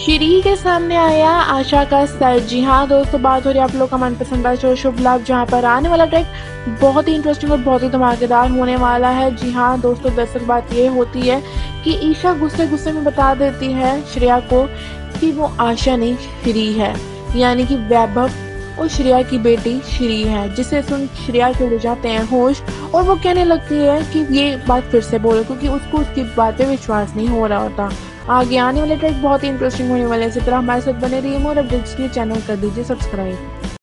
श्री के सामने आया आशा का सर। जी हाँ दोस्तों, बात हो रही है आप लोग का मनपसंद शो, शुभ लाभ जहाँ पर आने वाला ट्रैक बहुत ही इंटरेस्टिंग और बहुत ही धमाकेदार होने वाला है। जी हाँ दोस्तों दरअसल बात ये होती है कि ईशा गुस्से गुस्से में बता देती है श्रेया को कि वो आशा नहीं, श्री है। यानी कि वैभव और श्रेया की बेटी श्री है, जिसे सुन श्रेया के उड़ जाते हैं होश और वो कहने लगती है कि ये बात फिर से बोलो, क्योंकि उसको उसकी बात विश्वास नहीं हो रहा होता। आगे आने वाले ट्रैक बहुत ही इंटरेस्टिंग होने वाले हैं। इसी तरह हमारे साथ बने रहिए और अपडेट्स के चैनल कर दीजिए सब्सक्राइब